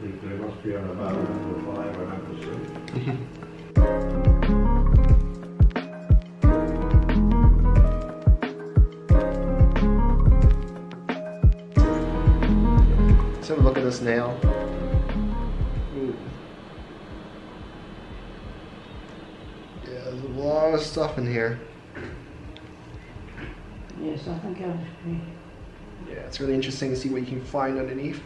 think they must be on about number five or number six. Let's have a look at this nail. Ooh. Yeah, there's a lot of stuff in here. Yes, I think I was pretty. Yeah, it's really interesting to see what you can find underneath.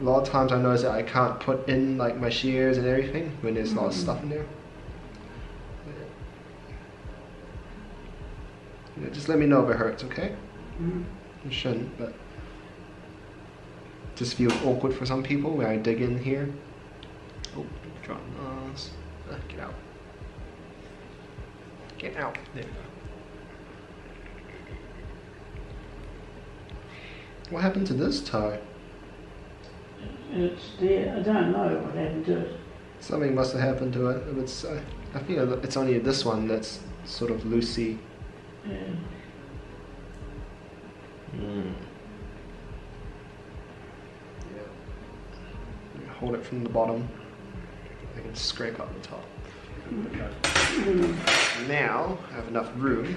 A lot of times I notice that I can't put in like my shears and everything when there's a lot of stuff in there. Yeah, just let me know if it hurts, okay? Mm. It shouldn't, but just feels awkward for some people when I dig in here. Oh, drop this. Uh, get out. Get out. There we go. What happened to this toe? It's there. I don't know what happened to it. Something must have happened to it. It's, uh, I think it's only this one that's sort of loosey. Yeah. Yeah. Hold it from the bottom. I can scrape up the top. Mm. Now I have enough room.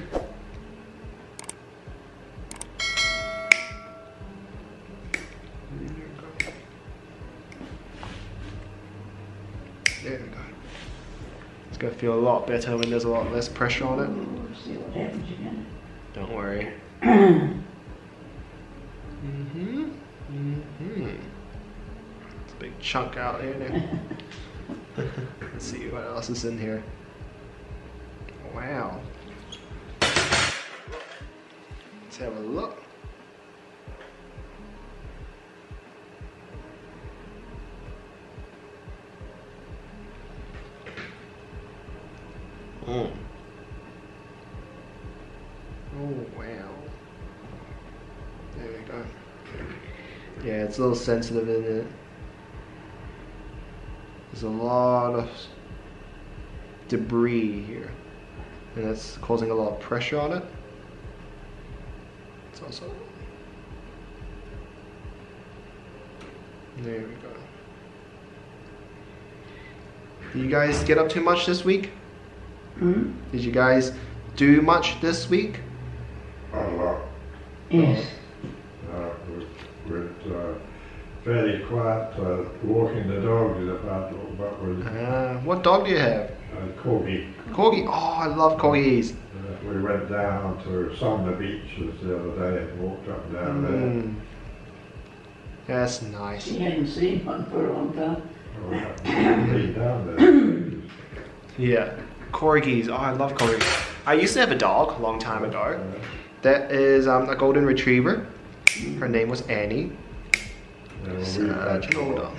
It's gonna feel a lot better when there's a lot less pressure on it. We'll see what happens again. Don't worry. mm. Mm-hmm. Mm-hmm. It's a big chunk out here now. Let's see what else is in here. Wow. Let's have a look. Mm. Oh wow. There we go. Yeah, it's a little sensitive in it. There's a lot of debris here, and that's causing a lot of pressure on it. It's also. There we go. Did you guys get up too much this week? Mm. Did you guys do much this week? Not a lot. Yes. Uh, we're, we're uh, fairly quiet. Uh, walking the dog is about what was Uh, what dog do you have? uh, corgi. Corgi. Oh, I love corgis. Uh, we went down to Sumner Beaches the other day and walked up and down Mm. That's nice. She hadn't seen one for a long time. there. Oh, yeah. Been down Yeah, corgis. Oh, I love corgis. I used to have a dog a long time ago. That is um, a golden retriever. Her name was Annie. yeah, Such had an old dog.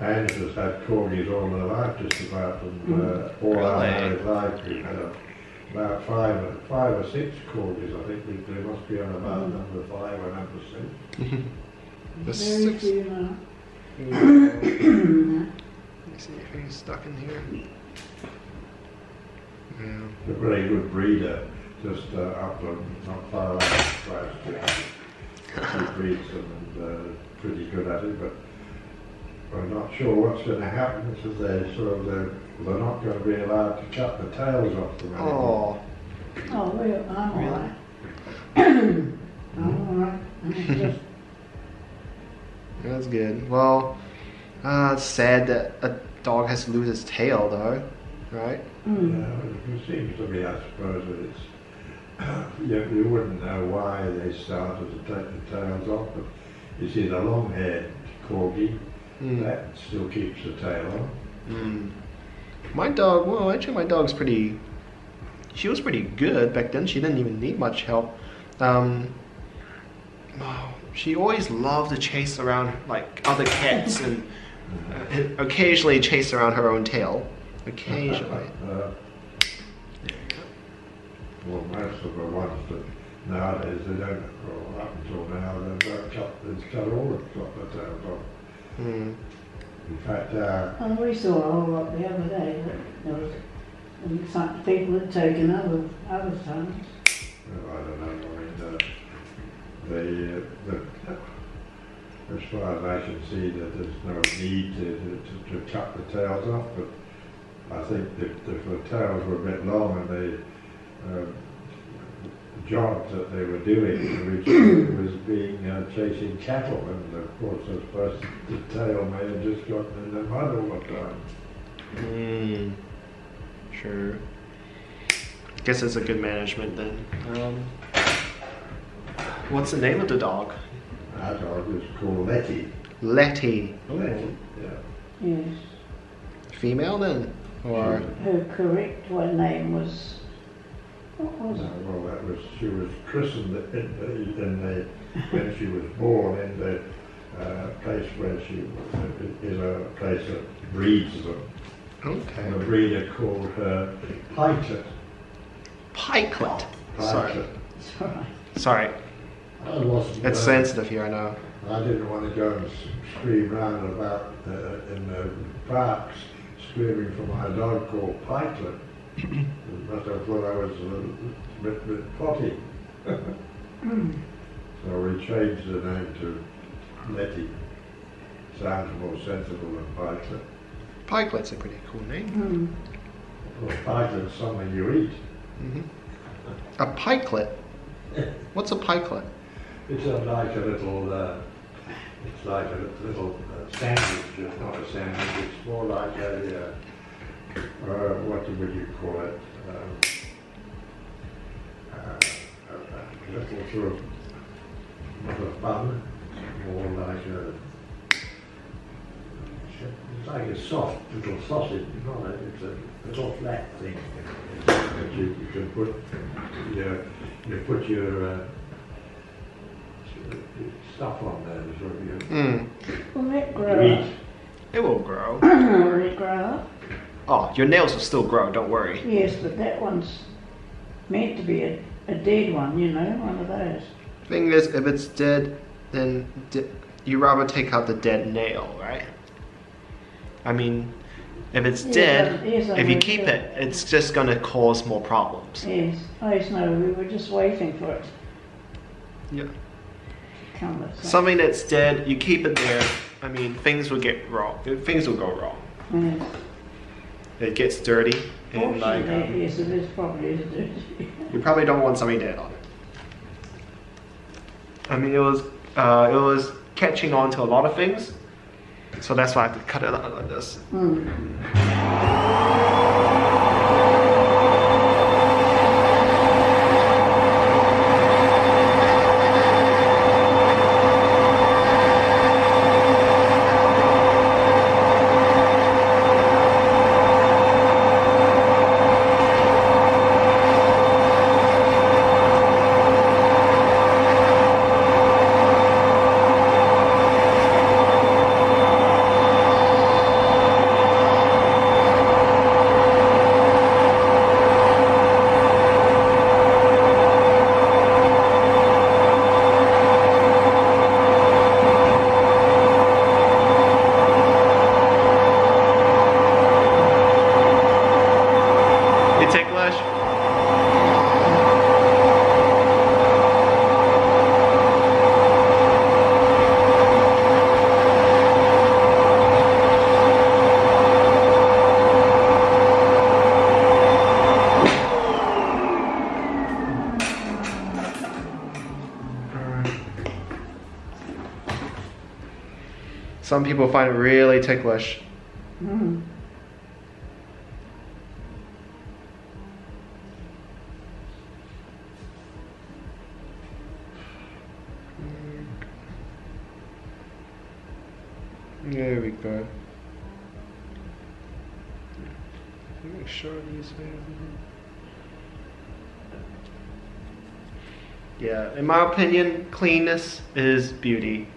Anne's has had corgis all her life, just about, and uh, all our Really? married life. We've had about five, five or six corgis. I think we, they must be on about number five or number six. The Very six. few. Let me see if he's stuck in here. Yeah. A very good breeder, just uh, up and not far away from Christchurch. He breeds them and uh, pretty good at it, but we're not sure what's going to happen because they're sort of they're, they're not going to be allowed to cut the tails off them anymore. Oh, Oh, well, I'm all Really? right. I'm all right. I'm just, that's good. Well, uh, it's sad that a dog has to lose its tail, though, right? mm. Yeah, it seems to me, I suppose, that it's you, you wouldn't know why they started to take the tails off, but you see the long-haired corgi, Mm. that still keeps the tail on. Mm. My dog, well, actually, my dog's pretty. She was pretty good back then. She didn't even need much help. Um, oh, she always loved to chase around like other cats and uh, occasionally chase around her own tail. Occasionally. Uh, well, most of the ones that nowadays they don't, or up until now, they don't cut, they cut all of cut the tails off. Mm. In fact, uh, Oh, we saw a whole lot the other day that there was some people had taken other, other times. well, I don't know, I mean, uh, the, uh, the, as far as I can see, that there's no need to, to, to cut the tails off, but I think if, if the tails were a bit long and they, um, the job that they were doing was being uh, chasing cattle, and of course, I suppose the tail may have just gotten in the mud all the time. Mm, sure. Guess it's a good management then. Um, what's the name of the dog? Our dog is called Letty. Letty. Letty, yeah. Yes. Female then? Or Her correct one name was, what was No, it? well, that was, she was christened in the, in the, when she was born in the, uh, place where she, is a place that breeds them. okay. And the breeder called her Pikelet. Pikelet. Sorry. Pikelet. It's all right. Sorry. I wasn't. It's sensitive here, I know. I didn't want to go and scream round about, uh, in the parks, screaming for my dog called Pikelet. But I thought I was a bit, bit potty. So we changed the name to Letty. Sounds more sensible than Pikelet. Pikelet's a pretty cool name. Hmm. Well, Pikelet's something you eat. hmm A pikelet? What's a pikelet? It's a, like a little, uh, it's like a little uh, sandwich, it's not a sandwich, it's more like a, uh, uh, what would you call it? Um, a, little sort of, not a bun, more like a, it's like a soft little sausage, not a, it's a little flat thing that you, you can put, your, you put your, uh, stuff on there, is what you, Mm. Will that you grow up? It will grow. Will it grow up? Oh, your nails will still grow, don't worry. Yes, but that one's meant to be a, a dead one, you know, one of those. Thing is, if it's dead, then di- you rather take out the dead nail, right? I mean, if it's Yes, dead, I- yes, I if you keep too. it, it's just gonna cause more problems. Yes. Oh, yes, no, we were just waiting for it Yeah. To come with something. That's dead, you keep it there. I mean, things will get wrong. Things will go wrong. Yes. It gets dirty, and like um, yes, it is probably dirty. you probably don't want something dead on it. I mean, it was uh, it was catching on to a lot of things, so that's why I have to cut it out like this. Hmm. You ticklish? Some people find it really ticklish. Hmm. There we go. Make sure these. Yeah, in my opinion, cleanness is beauty.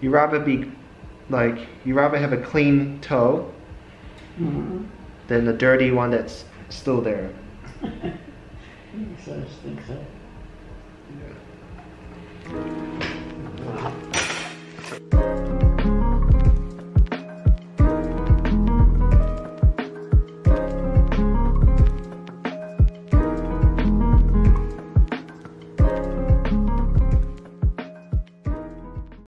You rather be like you rather have a clean toe Hmm. than a dirty one that's still there. Yes, I just think so. Yeah.